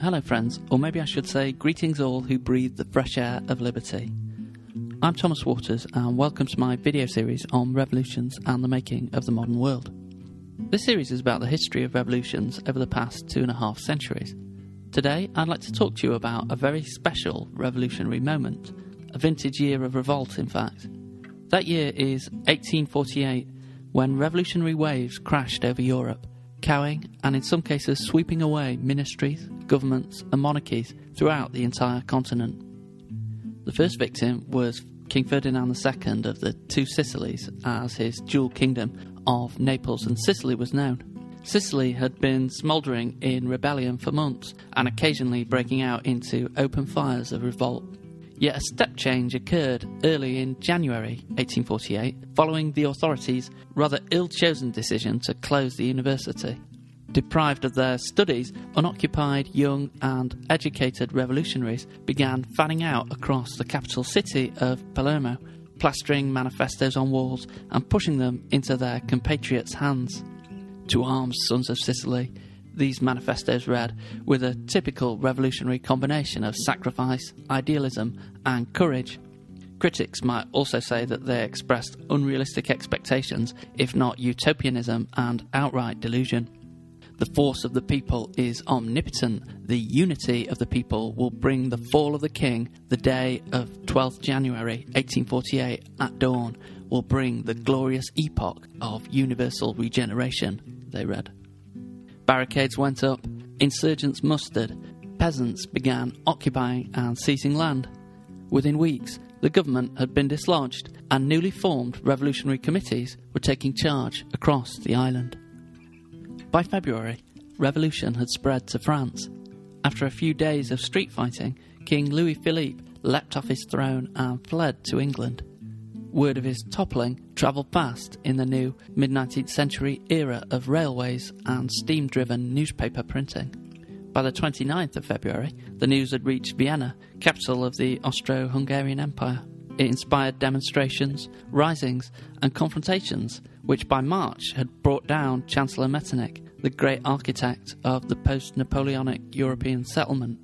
Hello, friends, or maybe I should say, greetings all who breathe the fresh air of liberty. I'm Thomas Waters, and welcome to my video series on revolutions and the making of the modern world. This series is about the history of revolutions over the past two and a half centuries. Today, I'd like to talk to you about a very special revolutionary moment, a vintage year of revolt, in fact. That year is 1848, when revolutionary waves crashed over Europe cowing and in some cases sweeping away ministries, governments, and monarchies throughout the entire continent. The first victim was King Ferdinand II of the Two Sicilies, as his dual kingdom of Naples and Sicily was known. Sicily had been smouldering in rebellion for months and occasionally breaking out into open fires of revolt. Yet a step change occurred early in January 1848 following the authorities' rather ill chosen decision to close the university. Deprived of their studies, unoccupied, young, and educated revolutionaries began fanning out across the capital city of Palermo, plastering manifestos on walls and pushing them into their compatriots' hands. To arms, sons of Sicily, these manifestos read, with a typical revolutionary combination of sacrifice, idealism, and courage. Critics might also say that they expressed unrealistic expectations, if not utopianism and outright delusion. The force of the people is omnipotent. The unity of the people will bring the fall of the king. The day of 12th January 1848 at dawn will bring the glorious epoch of universal regeneration, they read. Barricades went up, insurgents mustered, peasants began occupying and seizing land. Within weeks, the government had been dislodged, and newly formed revolutionary committees were taking charge across the island. By February, revolution had spread to France. After a few days of street fighting, King Louis Philippe leapt off his throne and fled to England. Word of his toppling travelled fast in the new mid 19th century era of railways and steam driven newspaper printing. By the 29th of February, the news had reached Vienna, capital of the Austro Hungarian Empire. It inspired demonstrations, risings, and confrontations, which by March had brought down Chancellor Metternich, the great architect of the post Napoleonic European settlement.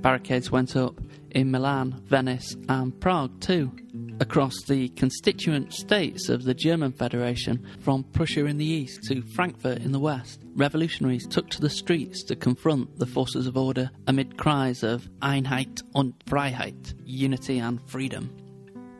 Barricades went up in Milan, Venice, and Prague too across the constituent states of the German Federation, from Prussia in the east to Frankfurt in the west, revolutionaries took to the streets to confront the forces of order amid cries of Einheit und Freiheit, unity and freedom.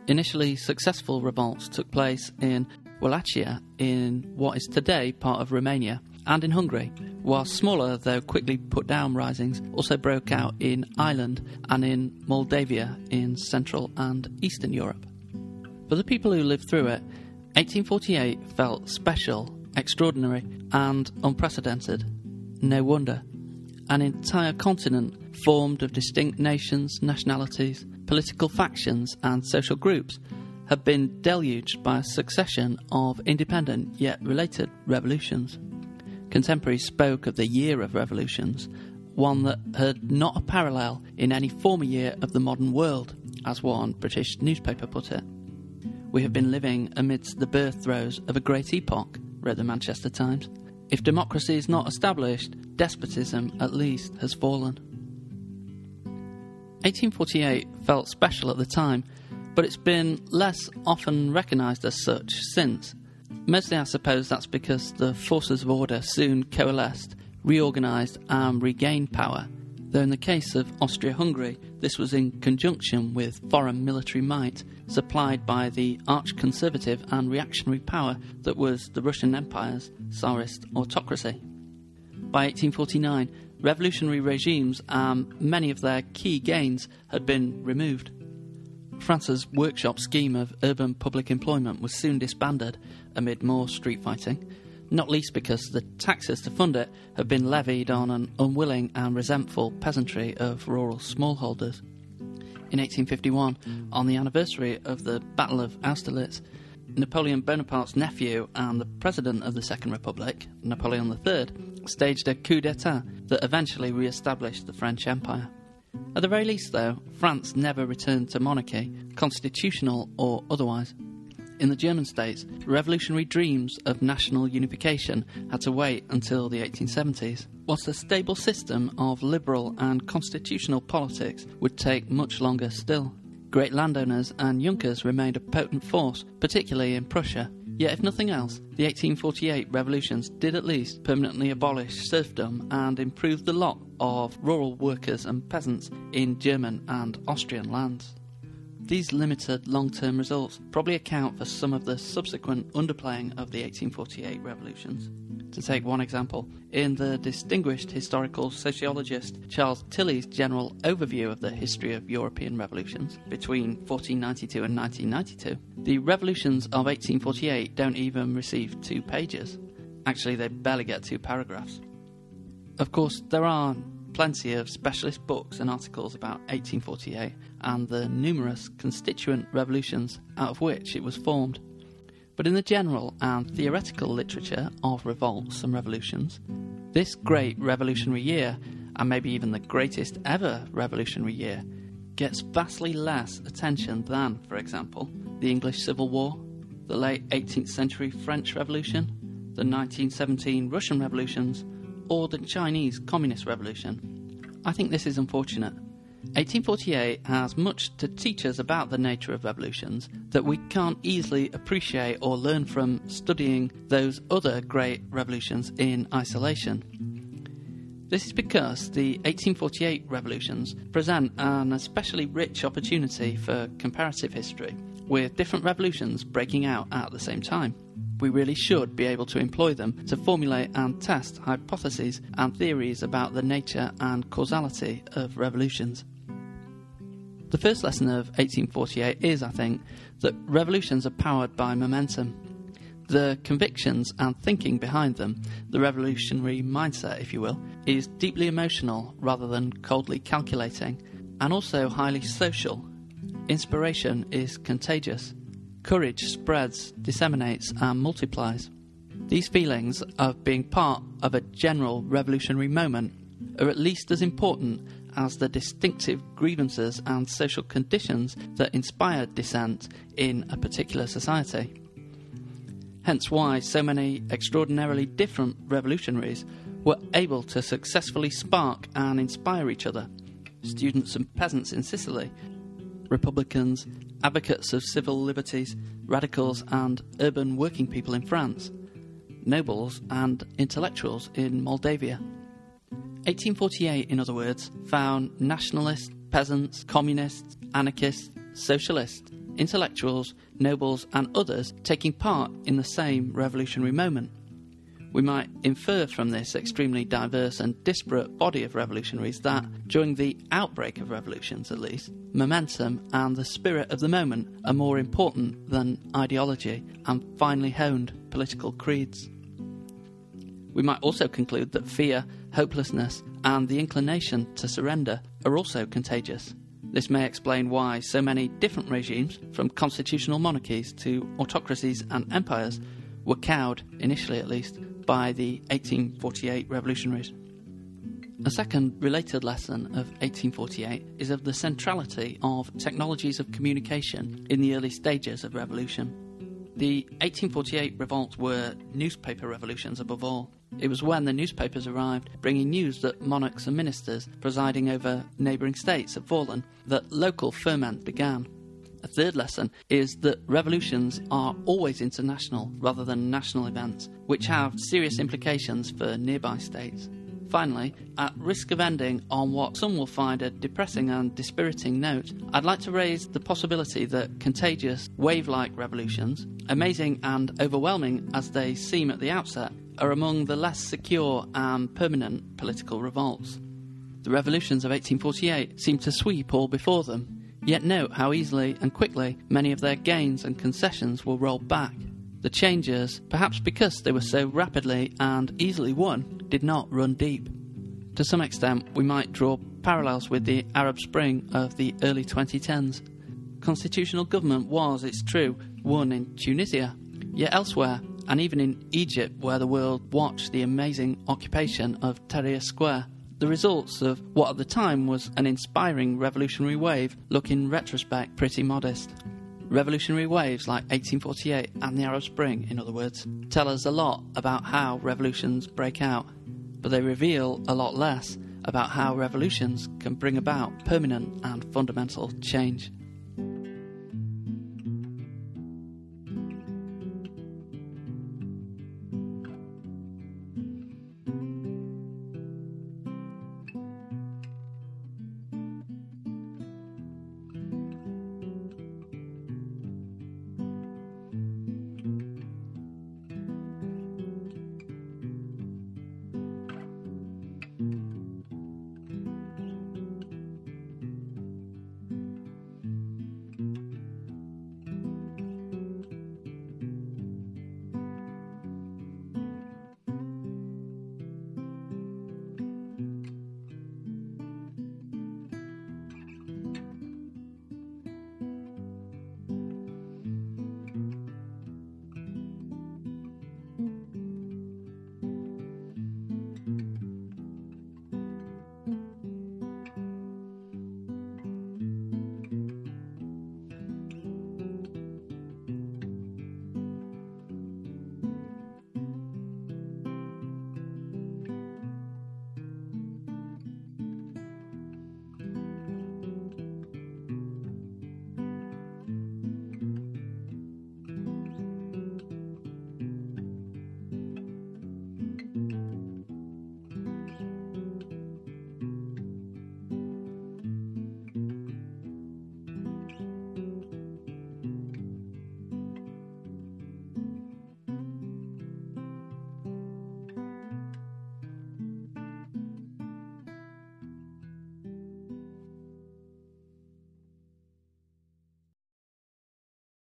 Initially successful revolts took place in Wallachia, in what is today part of Romania, and in Hungary, while smaller though quickly put down risings also broke out in Ireland and in Moldavia in Central and Eastern Europe. For the people who lived through it, 1848 felt special, extraordinary, and unprecedented. No wonder. An entire continent formed of distinct nations, nationalities, political factions, and social groups have been deluged by a succession of independent yet related revolutions. Contemporaries spoke of the year of revolutions, one that had not a parallel in any former year of the modern world, as one British newspaper put it. We have been living amidst the birth throes of a great epoch, wrote the Manchester Times. If democracy is not established, despotism at least has fallen. 1848 felt special at the time, but it's been less often recognised as such since. Mostly, I suppose that's because the forces of order soon coalesced, reorganised, and regained power. Though in the case of Austria Hungary, this was in conjunction with foreign military might supplied by the arch conservative and reactionary power that was the Russian Empire's Tsarist autocracy. By 1849, revolutionary regimes and many of their key gains had been removed. France's workshop scheme of urban public employment was soon disbanded amid more street fighting, not least because the taxes to fund it had been levied on an unwilling and resentful peasantry of rural smallholders. In 1851, on the anniversary of the Battle of Austerlitz, Napoleon Bonaparte's nephew and the President of the Second Republic, Napoleon III, staged a coup d'etat that eventually re established the French Empire. At the very least, though, France never returned to monarchy, constitutional or otherwise. In the German states, revolutionary dreams of national unification had to wait until the 1870s. whilst a stable system of liberal and constitutional politics would take much longer still. Great landowners and Junkers remained a potent force, particularly in Prussia. Yet, if nothing else, the 1848 revolutions did at least permanently abolish serfdom and improve the lot of rural workers and peasants in German and Austrian lands. These limited long term results probably account for some of the subsequent underplaying of the 1848 revolutions. To take one example, in the distinguished historical sociologist Charles Tilly's general overview of the history of European revolutions between 1492 and 1992, the revolutions of 1848 don't even receive two pages. Actually, they barely get two paragraphs. Of course, there are plenty of specialist books and articles about 1848 and the numerous constituent revolutions out of which it was formed. But in the general and theoretical literature of revolts and revolutions, this great revolutionary year, and maybe even the greatest ever revolutionary year, gets vastly less attention than, for example, the English Civil War, the late 18th century French Revolution, the 1917 Russian revolutions, or the Chinese Communist Revolution. I think this is unfortunate. 1848 has much to teach us about the nature of revolutions that we can't easily appreciate or learn from studying those other great revolutions in isolation. This is because the 1848 revolutions present an especially rich opportunity for comparative history, with different revolutions breaking out at the same time we really should be able to employ them to formulate and test hypotheses and theories about the nature and causality of revolutions. The first lesson of 1848 is, I think, that revolutions are powered by momentum. The convictions and thinking behind them, the revolutionary mindset, if you will, is deeply emotional rather than coldly calculating, and also highly social. Inspiration is contagious. Courage spreads, disseminates, and multiplies. These feelings of being part of a general revolutionary moment are at least as important as the distinctive grievances and social conditions that inspired dissent in a particular society. Hence, why so many extraordinarily different revolutionaries were able to successfully spark and inspire each other. Students and peasants in Sicily, Republicans, advocates of civil liberties, radicals, and urban working people in France, nobles and intellectuals in Moldavia. 1848, in other words, found nationalists, peasants, communists, anarchists, socialists, intellectuals, nobles, and others taking part in the same revolutionary moment. We might infer from this extremely diverse and disparate body of revolutionaries that, during the outbreak of revolutions at least, momentum and the spirit of the moment are more important than ideology and finely honed political creeds. We might also conclude that fear, hopelessness, and the inclination to surrender are also contagious. This may explain why so many different regimes, from constitutional monarchies to autocracies and empires, were cowed, initially at least, by the 1848 revolutionaries. A second related lesson of 1848 is of the centrality of technologies of communication in the early stages of revolution. The 1848 revolts were newspaper revolutions above all. It was when the newspapers arrived, bringing news that monarchs and ministers presiding over neighbouring states had fallen, that local ferment began. A third lesson is that revolutions are always international rather than national events, which have serious implications for nearby states. Finally, at risk of ending on what some will find a depressing and dispiriting note, I'd like to raise the possibility that contagious, wave like revolutions, amazing and overwhelming as they seem at the outset, are among the less secure and permanent political revolts. The revolutions of 1848 seem to sweep all before them, Yet note how easily and quickly many of their gains and concessions were rolled back. The changes, perhaps because they were so rapidly and easily won, did not run deep. To some extent, we might draw parallels with the Arab Spring of the early 2010s. Constitutional government was, it's true, won in Tunisia, yet elsewhere, and even in Egypt, where the world watched the amazing occupation of Tahrir Square, the results of what at the time was an inspiring revolutionary wave look in retrospect pretty modest. Revolutionary waves like 1848 and the Arab Spring, in other words, tell us a lot about how revolutions break out. but they reveal a lot less about how revolutions can bring about permanent and fundamental change.